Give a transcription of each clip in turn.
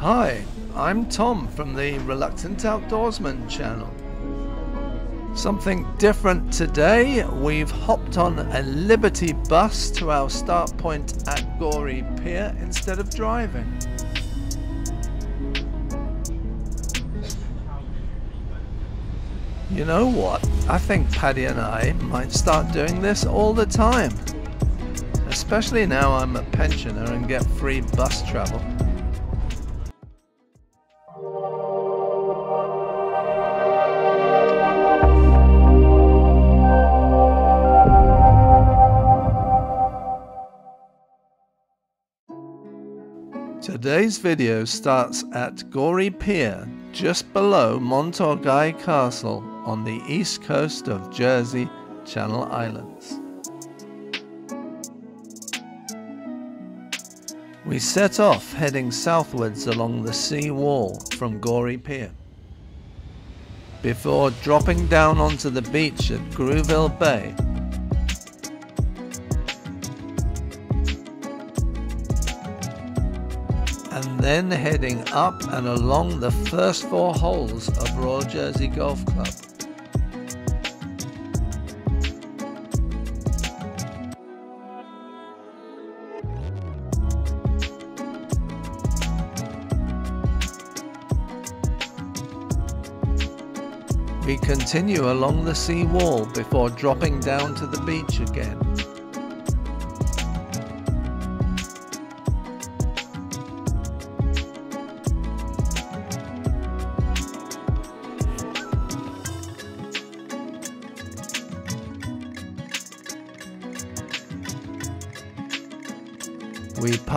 Hi, I'm Tom from the Reluctant Outdoorsman channel. Something different today, we've hopped on a Liberty bus to our start point at Gorey Pier instead of driving. You know what? I think Paddy and I might start doing this all the time. Especially now I'm a pensioner and get free bus travel. Today's video starts at Gorey Pier, just below Mont Orgueil Castle on the east coast of Jersey, Channel Islands. We set off heading southwards along the sea wall from Gorey Pier, before dropping down onto the beach at Grouville Bay then heading up and along the first four holes of Royal Jersey Golf Club. We continue along the sea wall before dropping down to the beach again.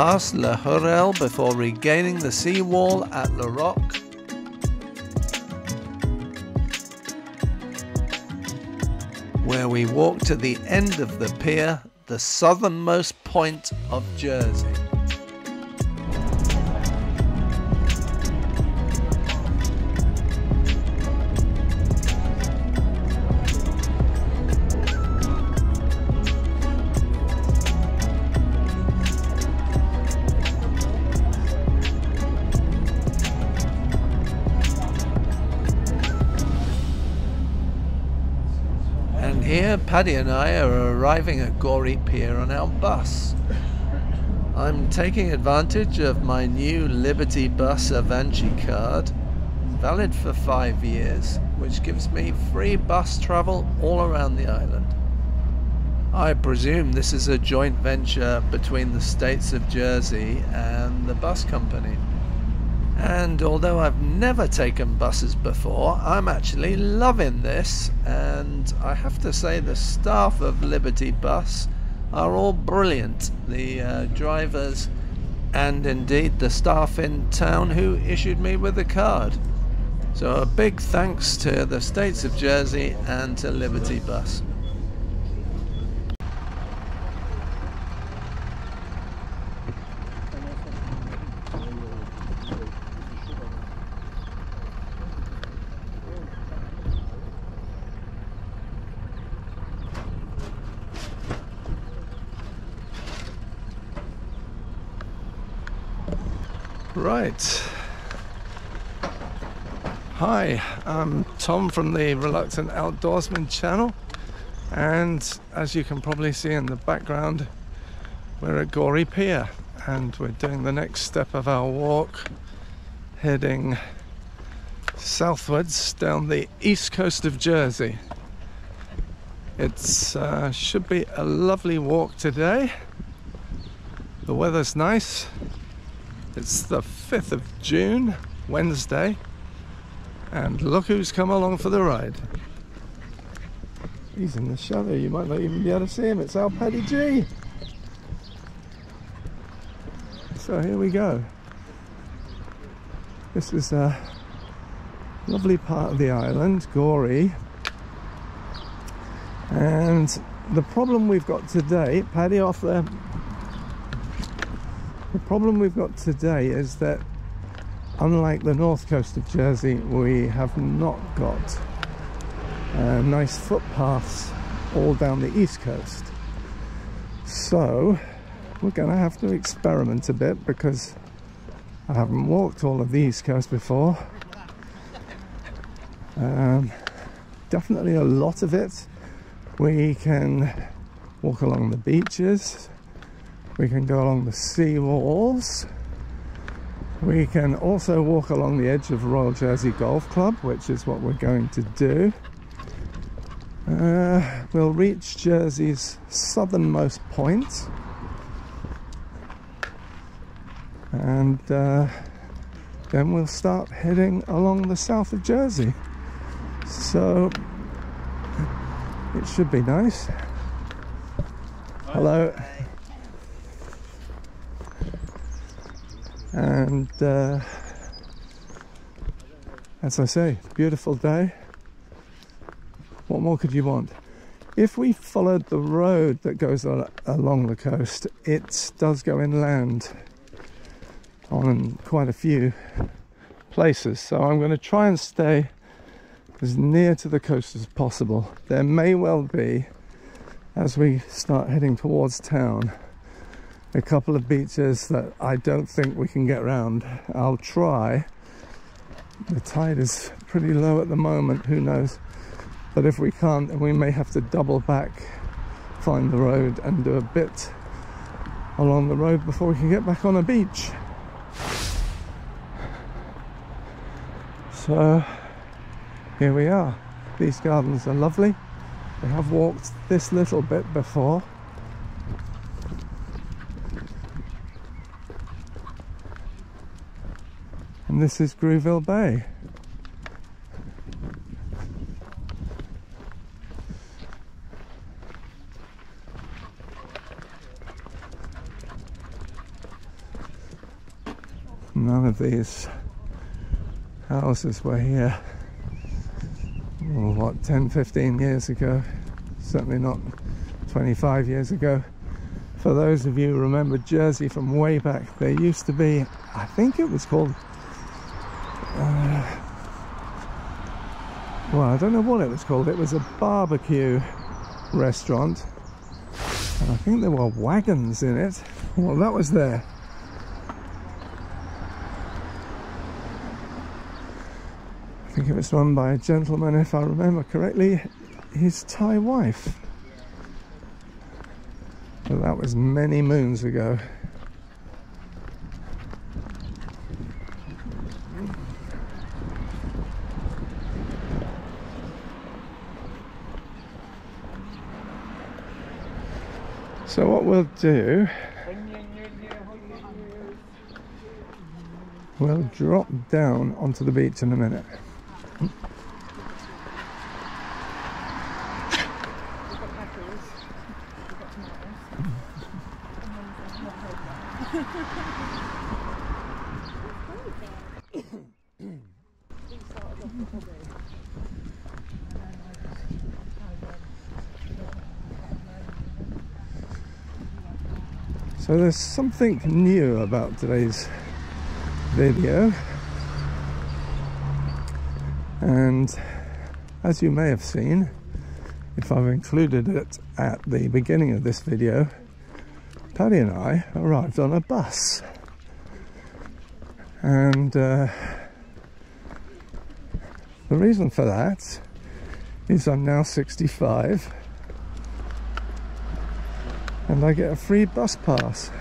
We pass Le Hurel before regaining the seawall at La Rocque. Where we walk to the end of the pier, the southernmost point of Jersey. Paddy and I are arriving at Gorey Pier on our bus. I'm taking advantage of my new Liberty Bus AvanChi card, valid for five years, which gives me free bus travel all around the island. I presume this is a joint venture between the states of Jersey and the bus company. And although I've never taken buses before, I'm actually loving this. And I have to say, the staff of Liberty Bus are all brilliant. The uh, drivers and indeed the staff in town who issued me with the card. So a big thanks to the States of Jersey and to Liberty Bus. Hi, I'm Tom from the Reluctant Outdoorsman channel, and as you can probably see in the background, we're at Gorey Pier and we're doing the next step of our walk heading southwards down the east coast of Jersey. It uh, should be a lovely walk today. The weather's nice, it's the 5th of June, Wednesday, and look who's come along for the ride. He's in the shadow, you might not even be able to see him. It's our Paddy G. So here we go. This is a lovely part of the island, Gorey. And the problem we've got today, Paddy off there, the problem we've got today is that unlike the north coast of Jersey, we have not got uh, nice footpaths all down the east coast. So we're going to have to experiment a bit because I haven't walked all of the East Coast before. Um, definitely a lot of it. We can walk along the beaches, we can go along the sea walls, we can also walk along the edge of Royal Jersey Golf Club, which is what we're going to do. Uh, we'll reach Jersey's southernmost point and uh, then we'll start heading along the south of Jersey. So it should be nice. Hello. And uh, as I say, beautiful day. What more could you want? If we followed the road that goes along the coast, it does go inland on quite a few places. So I'm going to try and stay as near to the coast as possible. There may well be, as we start heading towards town, a couple of beaches that I don't think we can get around. I'll try. The tide is pretty low at the moment, who knows. But if we can't, then we may have to double back, find the road and do a bit along the road before we can get back on a beach. So here we are. These gardens are lovely. We have walked this little bit before. And this is Grouville Bay. None of these houses were here what 10 15 years ago certainly not 25 years ago for those of you who remember Jersey from way back there used to be I think it was called well I don't know what it was called. It was a barbecue restaurant. And I think there were wagons in it. Well that was there. I think it was run by a gentleman, if I remember correctly, his Thai wife. But that was many moons ago. So what we'll do We'll drop down onto the beach in a minute. So there's something new about today's video. And as you may have seen if I've included it at the beginning of this video Paddy and I arrived on a bus. And uh, the reason for that is I'm now 65 and I get a free bus pass.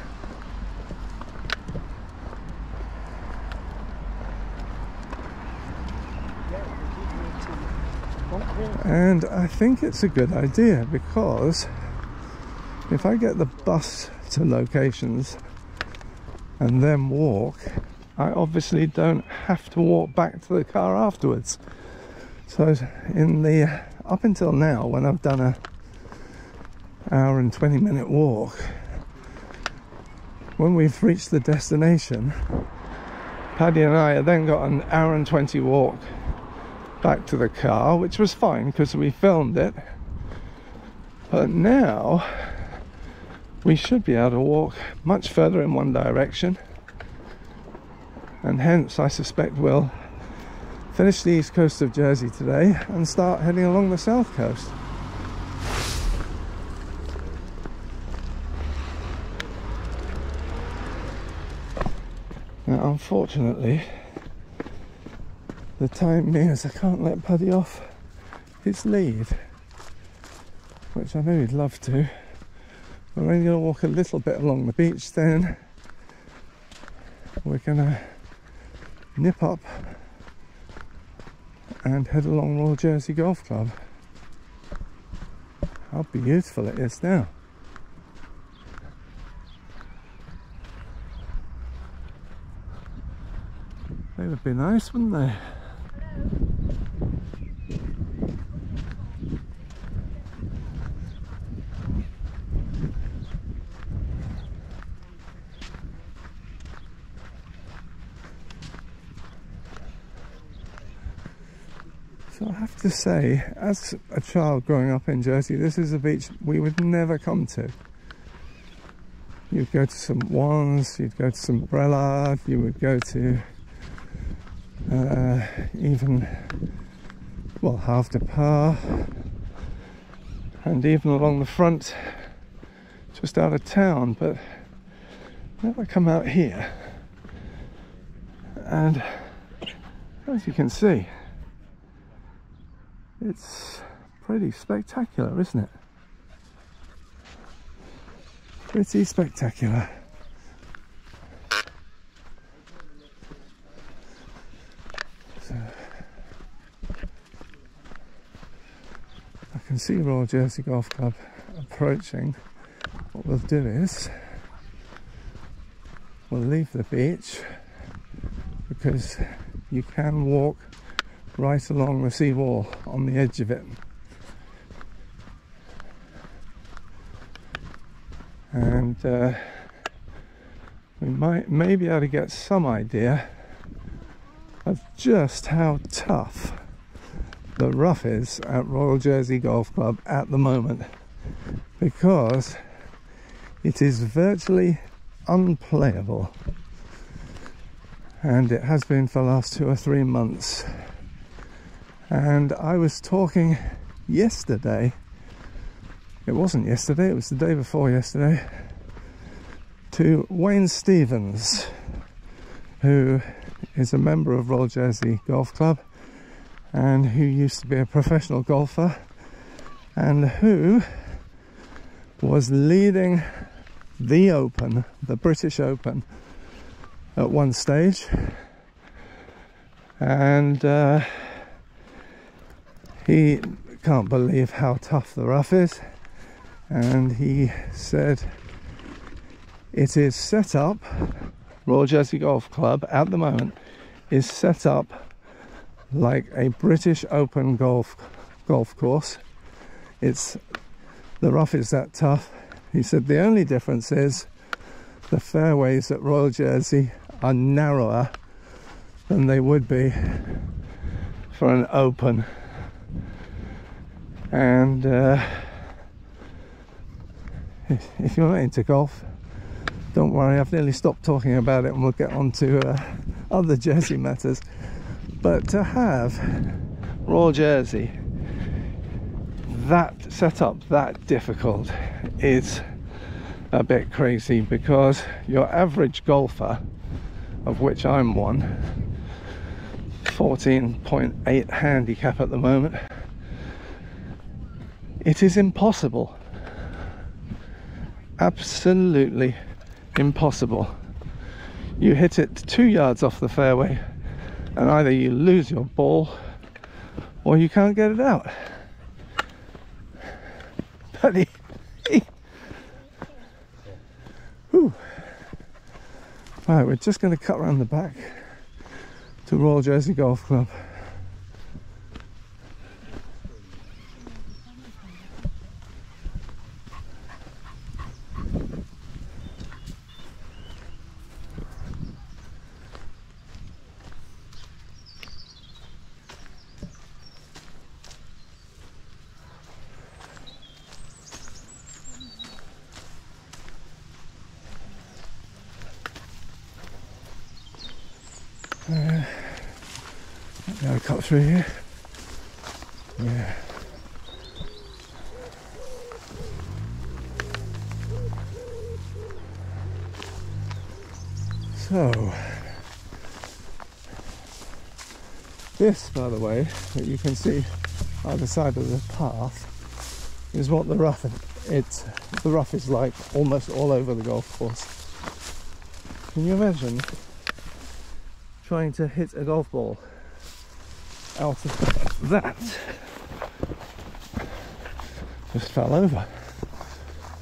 And I think it's a good idea because if I get the bus to locations and then walk I obviously don't have to walk back to the car afterwards. So in the up until now when I've done a hour and 20 minute walk when we've reached the destination Paddy and I have then got an hour and 20 walk back to the car, which was fine because we filmed it. But now we should be able to walk much further in one direction. And hence, I suspect we'll finish the east coast of Jersey today and start heading along the south coast. Now, unfortunately, the time means I can't let Paddy off his lead, which I know he'd love to. We're only going to walk a little bit along the beach then. We're going to nip up and head along Royal Jersey Golf Club. How beautiful it is now. Would be nice, wouldn't they? So I have to say, as a child growing up in Jersey, this is a beach we would never come to. You'd go to St. Ouen's, you'd go to St. Brelade, you would go to uh, even, well, Havre des Pas, and even along the front, just out of town, but now I come out here. And as you can see, it's pretty spectacular, isn't it? Pretty spectacular. So, I can see Royal Jersey Golf Club approaching. What we'll do is we'll leave the beach because you can walk right along the seawall on the edge of it. And uh, we might may be able to get some idea of just how tough the rough is at Royal Jersey Golf Club at the moment because it is virtually unplayable. And it has been for the last two or three months. And I was talking yesterday, it wasn't yesterday, it was the day before yesterday, to Wayne Stevens, who is a member of Royal Jersey Golf Club and who used to be a professional golfer and who was leading the Open, the British Open, at one stage. And uh, he can't believe how tough the rough is, and he said it is set up. Royal Jersey Golf Club at the moment is set up like a British Open golf golf course. It's the rough is that tough. He said the only difference is the fairways at Royal Jersey are narrower than they would be for an open and uh, if you're not into golf don't worry I've nearly stopped talking about it and we'll get on to uh, other Jersey matters but to have Royal Jersey that set up that difficult is a bit crazy because your average golfer of which I'm one 14.8 handicap at the moment it is impossible. Absolutely impossible. You hit it two yards off the fairway, and either you lose your ball or you can't get it out. Buddy. Whew. Right, we're just going to cut around the back to Royal Jersey Golf Club. Now cut through here. Yeah. So, This, by the way, that you can see either side of the path is what the rough it the rough is like almost all over the golf course. Can you imagine trying to hit a golf ball out of that? Just fell over.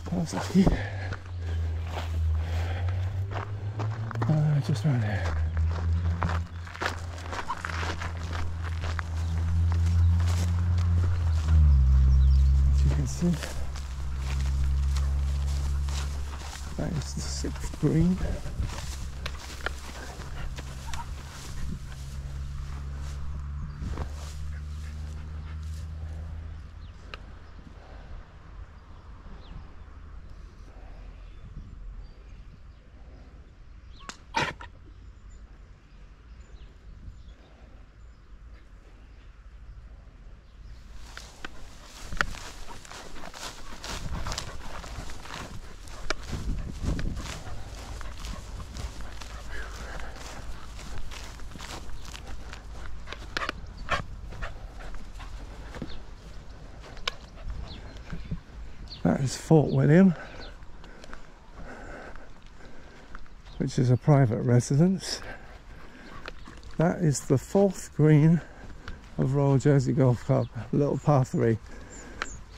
That was lucky. Uh, just around here. As you can see, that is the sixth green. That is Fort William, which is a private residence. That is the fourth green of Royal Jersey Golf Club, little par three.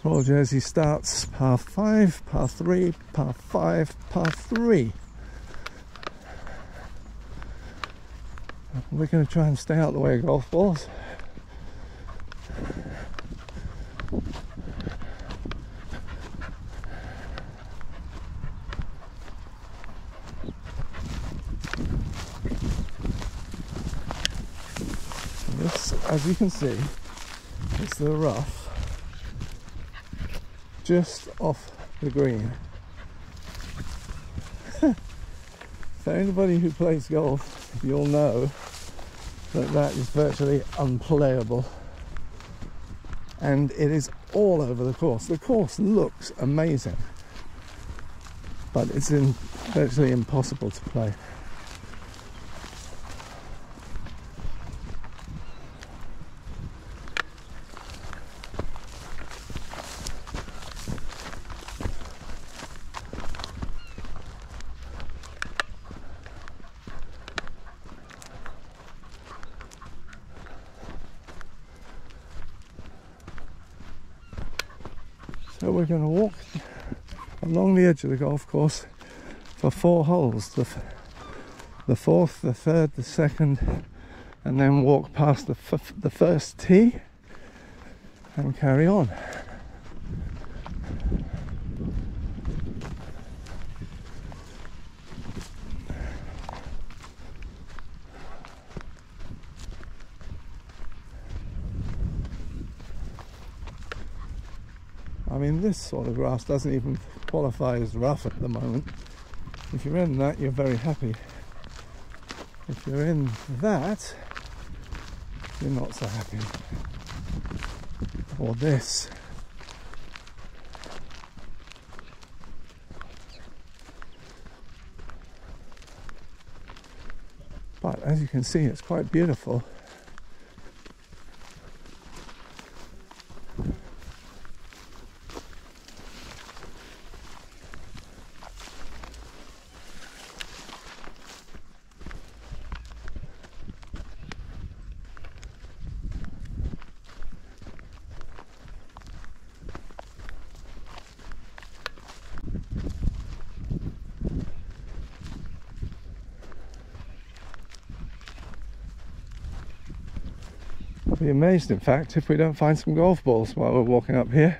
Royal Jersey starts par five, par three, par five, par three. We're going to try and stay out of the way of golf balls. This, as you can see, it's the rough just off the green. For anybody who plays golf, you'll know that that is virtually unplayable. And it is all over the course. The course looks amazing, but it's in, virtually impossible to play. We're going to walk along the edge of the golf course for four holes. The, the fourth, the third, the second, and then walk past the, the first tee and carry on. I mean, this sort of grass doesn't even qualify as rough at the moment. If you're in that, you're very happy. If you're in that, you're not so happy. Or this. But as you can see, it's quite beautiful. Be amazed, in fact, if we don't find some golf balls while we're walking up here.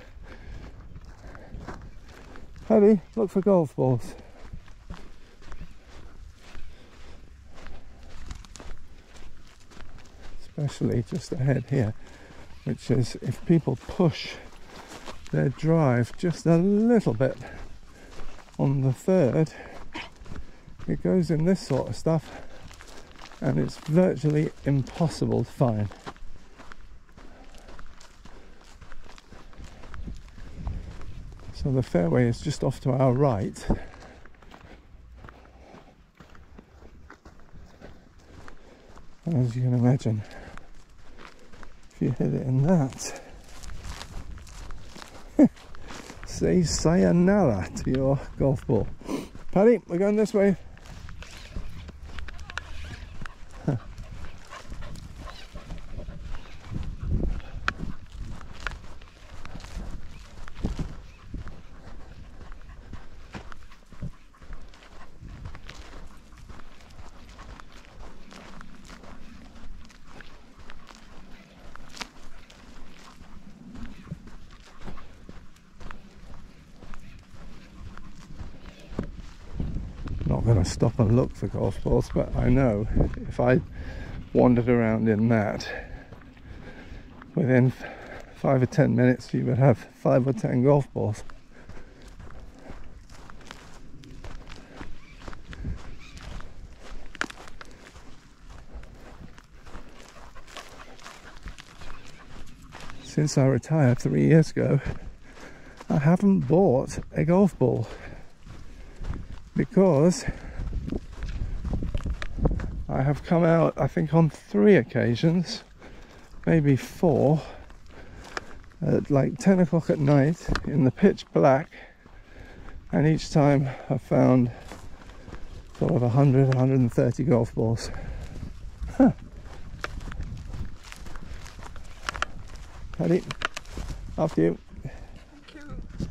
Paddy, look for golf balls. Especially just ahead here, which is if people push their drive just a little bit on the third, it goes in this sort of stuff and it's virtually impossible to find. So the fairway is just off to our right. As you can imagine, if you hit it in that. Say sayonara to your golf ball. Paddy, we're going this way. Going to stop and look for golf balls, but I know if I wandered around in that, within five or ten minutes, you would have five or ten golf balls. Since I retired three years ago, I haven't bought a golf ball because I have come out, I think, on three occasions, maybe four, at like 10 o'clock at night in the pitch black, and each time I found sort of 100, 130 golf balls. Huh. Paddy, after you. Thank you.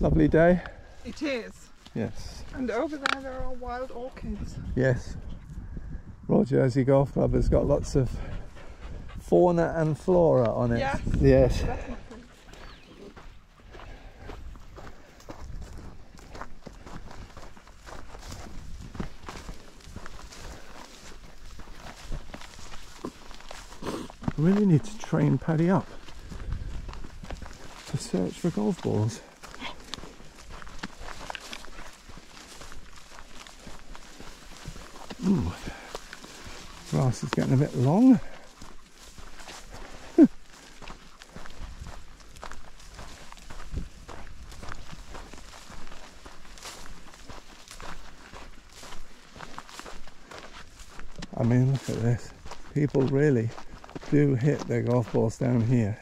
Lovely day. It is. Yes. And over there, there are wild orchids. Yes. Royal Jersey Golf Club has got lots of fauna and flora on it. Yes. Yes. Definitely. I really need to train Paddy up to search for golf balls. Ooh, grass is getting a bit long. I mean, look at this. People really do hit their golf balls down here.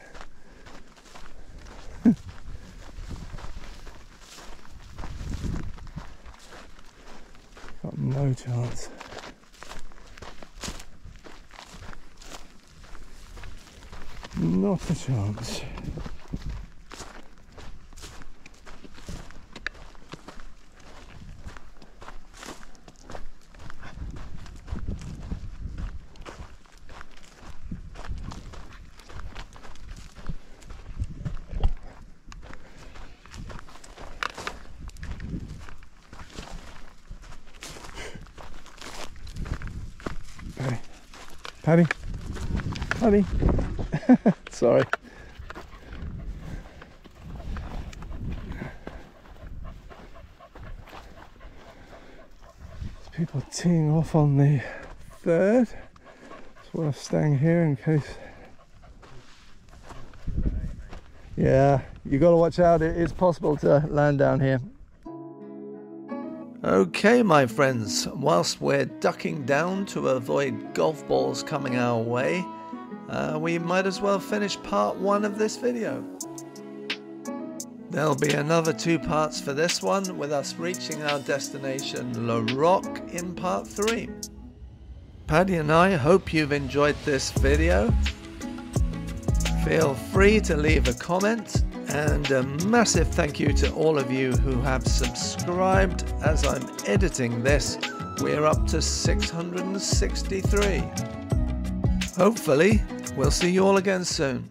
Not a chance. Paddy. Paddy. Paddy. Sorry. People teeing off on the third. It's worth staying here in case. Yeah, you got to watch out. It is possible to land down here. Okay, my friends, whilst we're ducking down to avoid golf balls coming our way, uh, we might as well finish part one of this video. There'll be another two parts for this one, with us reaching our destination, La Rocque in part three. Paddy and I hope you've enjoyed this video. Feel free to leave a comment and a massive thank you to all of you who have subscribed as I'm editing this. We're up to 663. Hopefully, we'll see you all again soon.